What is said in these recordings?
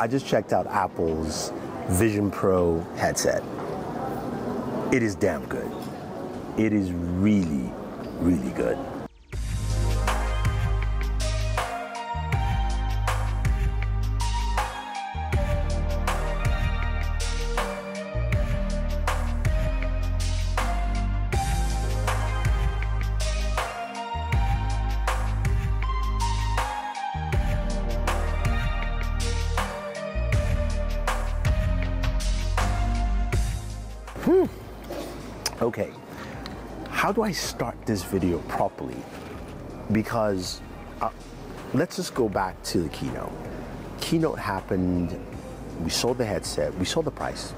I just checked out Apple's Vision Pro headset. It is damn good. It is really, really good. Okay, how do I start this video properly? Because uh, let's just go back to the keynote. Keynote happened, we saw the headset, we saw the price,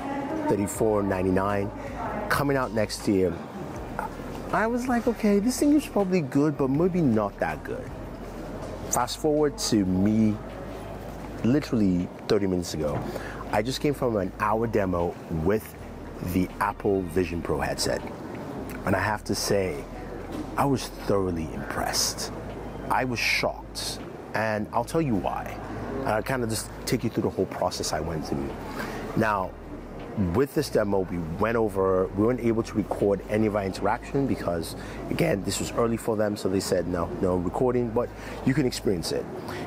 $34.99, coming out next year. I was like, okay, this thing is probably good, but maybe not that good. Fast forward to me literally 30 minutes ago. I just came from an hour demo with the Apple Vision Pro headset. And I have to say, I was thoroughly impressed. I was shocked. And I'll tell you why. I'll kind of just take you through the whole process I went through. Now, with this demo, we went over, we weren't able to record any of our interaction because, again, this was early for them, so they said no, no recording, but you can experience it.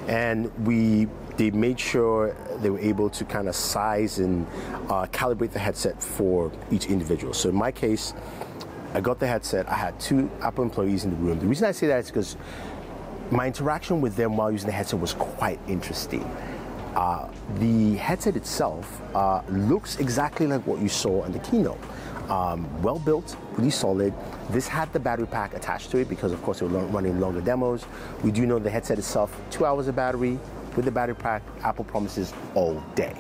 And we, they made sure they were able to kind of size and uh, calibrate the headset for each individual. So in my case, I got the headset. I had two Apple employees in the room. The reason I say that is because my interaction with them while using the headset was quite interesting. Uh, the headset itself uh, looks exactly like what you saw in the keynote. Um, well built, really solid. This had the battery pack attached to it because, of course, they were running longer demos. We do know the headset itself, two hours of battery. With the battery pack, Apple promises all day.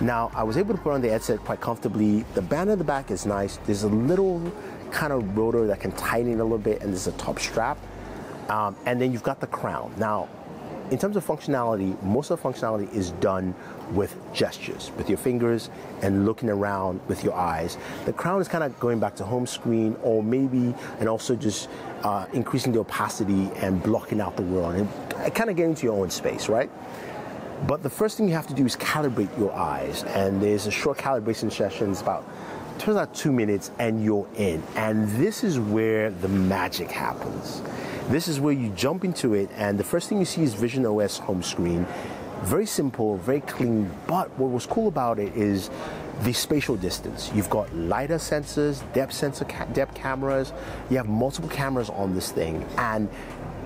Now, I was able to put on the headset quite comfortably. The band at the back is nice. There's a little kind of rotor that can tighten it a little bit, and there's a top strap. Um, and then you've got the crown. Now, in terms of functionality, most of the functionality is done with gestures, with your fingers and looking around with your eyes. The crown is kind of going back to home screen or maybe, and also just uh, increasing the opacity and blocking out the world and kind of getting to your own space, right? But the first thing you have to do is calibrate your eyes. And there's a short calibration session, it's about turns out two minutes and you're in. And this is where the magic happens. This is where you jump into it, and the first thing you see is Vision OS home screen. Very simple, very clean, but what was cool about it is the spatial distance. You've got LiDAR sensors, depth sensor, ca- depth cameras. You have multiple cameras on this thing, and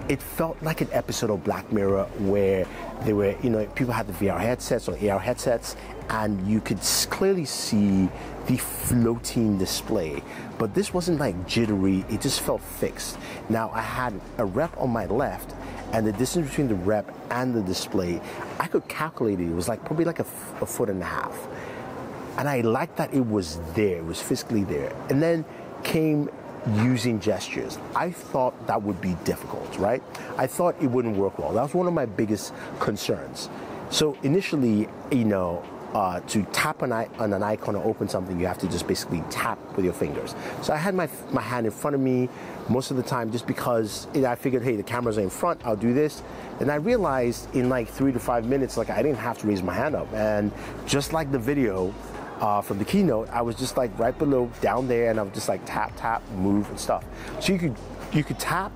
it felt like an episode of Black Mirror where there were, you know, people had the VR headsets or AR headsets, and you could clearly see the floating display. But this wasn't like jittery, it just felt fixed. Now I had a rep on my left, and the distance between the rep and the display, I could calculate it. It was like probably like a foot and a half. And I liked that it was there, it was physically there. And then came using gestures. I thought that would be difficult, right? I thought it wouldn't work well. That was one of my biggest concerns. So initially, you know, uh, to tap on, on, an icon or open something, you have to just basically tap with your fingers. So I had my, my hand in front of me most of the time just because know, I figured, hey, the cameras are in front, I'll do this. And I realized in like three to five minutes, like I didn't have to raise my hand up. And just like the video, uh, from the keynote, I was just like right below down there, and I was just like tap, tap, move, and stuff. So you could you could tap,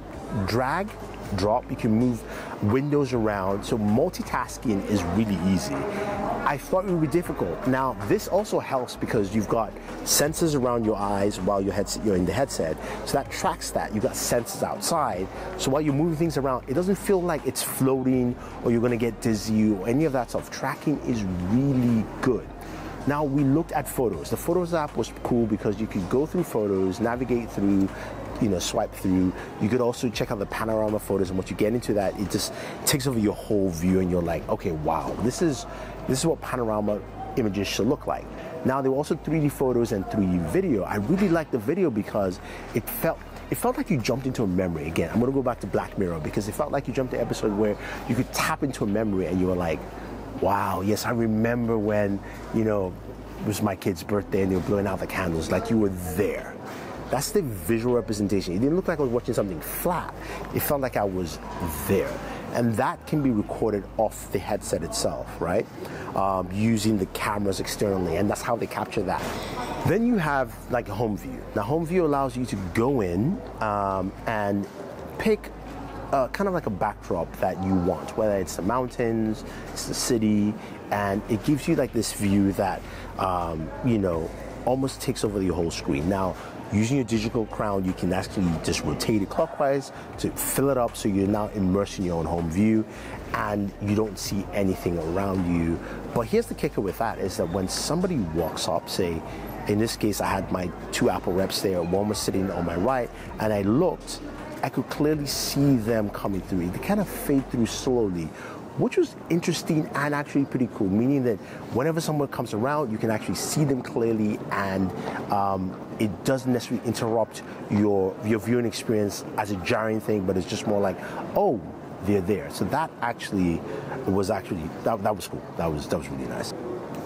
drag, drop. You can move windows around. So multitasking is really easy. I thought it would be difficult. Now this also helps because you've got sensors around your eyes while your headset, you're in the headset. So that tracks that. You've got sensors outside. So while you're moving things around, it doesn't feel like it's floating or you're going to get dizzy or any of that stuff. Tracking is really good. Now we looked at photos. The Photos app was cool because you could go through photos, navigate through, you know, swipe through. You could also check out the panorama photos, and once you get into that, it just takes over your whole view, and you're like, okay, wow, this is this is what panorama images should look like. Now there were also 3D photos and 3D video. I really liked the video because it felt it felt like you jumped into a memory. Again, I'm gonna go back to Black Mirror because it felt like you jumped to an episode where you could tap into a memory and you were like, wow, yes, I remember when, you know, it was my kid's birthday and they were blowing out the candles, like you were there. That's the visual representation. It didn't look like I was watching something flat. It felt like I was there. and that can be recorded off the headset itself, right? Um, using the cameras externally, and that's how they capture that. Then you have like home view. Now, home view allows you to go in um, and pick uh, kind of like a backdrop that you want, whether it's the mountains, it's the city, and it gives you like this view that, um, you know, almost takes over the whole screen. Now, using your digital crown, you can actually just rotate it clockwise to fill it up so you're now immersed in your own home view and you don't see anything around you. But here's the kicker with that is that when somebody walks up, say, in this case, I had my two Apple reps there, one was sitting on my right, and I looked, I could clearly see them coming through. They kind of fade through slowly which was interesting and actually pretty cool, meaning that whenever someone comes around, you can actually see them clearly and um, it doesn't necessarily interrupt your, your viewing experience as a jarring thing, but it's just more like, oh, they're there. So that actually was actually, that, that was cool. That was, that was really nice.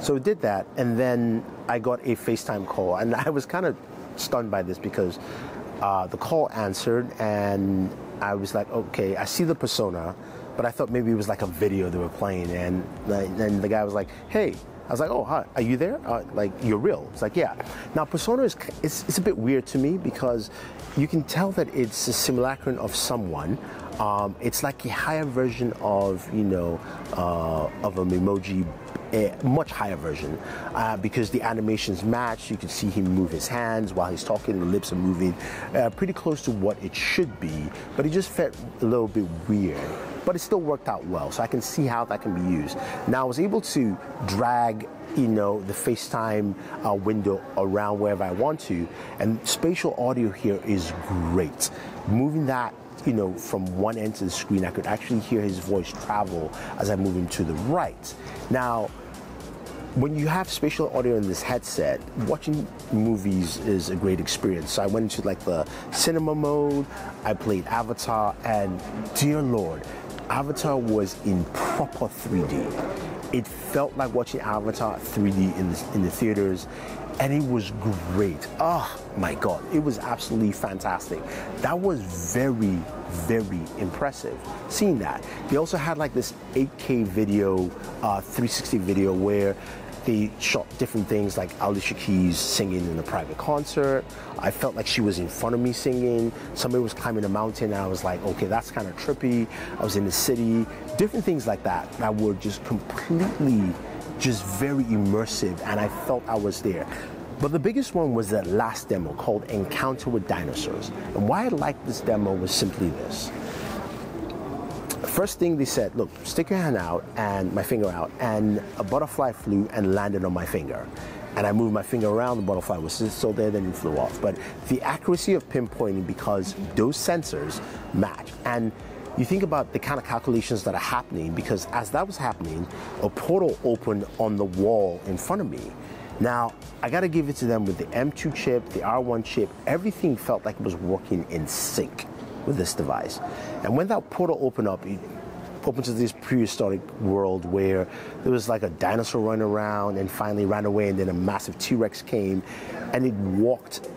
So we did that, and then I got a FaceTime call, and I was kind of stunned by this because uh, the call answered, and I was like, okay, I see the persona, but I thought maybe it was like a video they were playing, and then the guy was like, "Hey." I was like, "Oh, hi, are you there? Uh, like, you're real?" It's like, "Yeah." Now, Persona is it's, it's a bit weird to me because you can tell that it's a simulacrum of someone. Um, it's like a higher version of you know uh, of a Memoji a much higher version uh, because the animations match. You can see him move his hands while he's talking, the lips are moving uh, pretty close to what it should be, but it just felt a little bit weird but it still worked out well. So I can see how that can be used. Now I was able to drag you know the FaceTime uh, window around wherever I want to, and spatial audio here is great. Moving that you know, from one end to the screen, I could actually hear his voice travel as I move him to the right. Now, when you have spatial audio in this headset, watching movies is a great experience. So I went into like the cinema mode, I played Avatar, and dear Lord, Avatar was in proper 3D. It felt like watching Avatar 3D in the, in the theaters, and it was great. Oh my God, it was absolutely fantastic. That was very, very impressive seeing that. They also had like this 8K video, uh, 360 video where they shot different things like Alicia Keys singing in a private concert. I felt like she was in front of me singing. Somebody was climbing a mountain and I was like, okay, that's kind of trippy. I was in the city. Different things like that that were just completely just very immersive and I felt I was there. But the biggest one was that last demo called Encounter with Dinosaurs. And why I liked this demo was simply this first thing they said, look, stick your hand out and my finger out, and a butterfly flew and landed on my finger. And I moved my finger around, the butterfly was still there, then it flew off. But the accuracy of pinpointing, because those sensors match. And you think about the kind of calculations that are happening, because as that was happening, a portal opened on the wall in front of me. Now, I got to give it to them with the M2 chip, the R1 chip, everything felt like it was working in sync with this device. And when that portal opened up, it opened to this prehistoric world where there was like a dinosaur running around and finally ran away, and then a massive T Rex came and it walked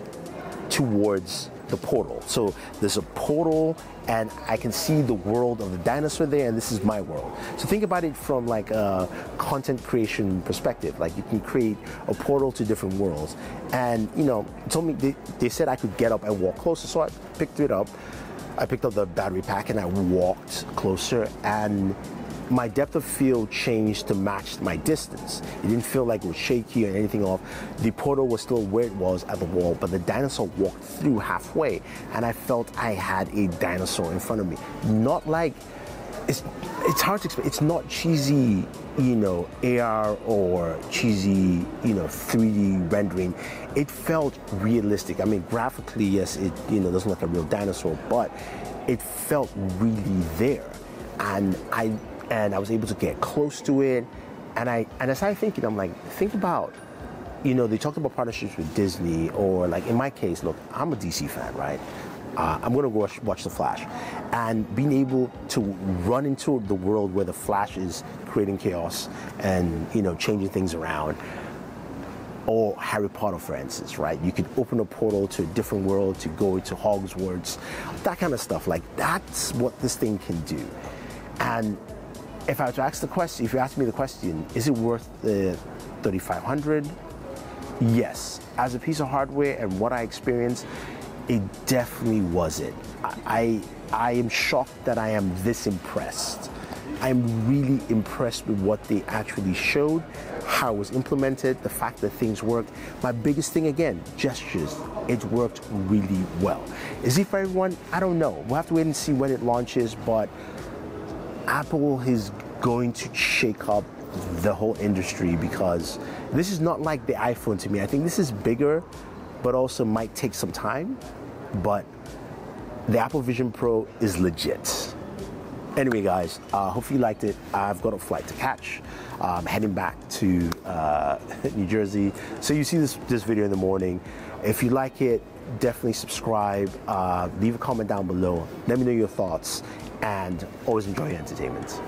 towards the portal. So there's a portal, and I can see the world of the dinosaur there, and this is my world. So think about it from like a content creation perspective. Like you can create a portal to different worlds, and you know, told me they, they said I could get up and walk closer, so I picked it up. I picked up the battery pack and I walked closer and my depth of field changed to match my distance. It didn't feel like it was shaky or anything off. The portal was still where it was at the wall, but the dinosaur walked through halfway and I felt I had a dinosaur in front of me. Not like it's it's hard to explain. It's not cheesy, you know, AR or cheesy, you know, 3D rendering. It felt realistic. I mean, graphically, yes, it you know doesn't look like a real dinosaur, but it felt really there, and I and I was able to get close to it, and I and as I started thinking, I'm like, think about. You know, they talked about partnerships with Disney, or like in my case, look, I'm a DC fan, right? Uh, I'm going to watch, watch The Flash. And being able to run into the world where The Flash is creating chaos and, you know, changing things around. Or Harry Potter, for instance, right? You could open a portal to a different world to go to Hogwarts, that kind of stuff. Like, that's what this thing can do. And if I were to ask the question, if you ask me the question, is it worth the 3500? Yes. As a piece of hardware and what I experienced, it definitely was it. I, I, I am shocked that I am this impressed. I'm really impressed with what they actually showed, how it was implemented, the fact that things worked. My biggest thing again, gestures. It worked really well. Is it for everyone? I don't know. We'll have to wait and see when it launches, but Apple is going to shake up the whole industry because this is not like the iPhone to me. I think this is bigger, but also might take some time. But the Apple Vision Pro is legit. Anyway, guys, uh, hope you liked it. I've got a flight to catch. I'm heading back to uh, New Jersey. So you see this, this video in the morning. If you like it, definitely subscribe. Uh, leave a comment down below. Let me know your thoughts and always enjoy your entertainment.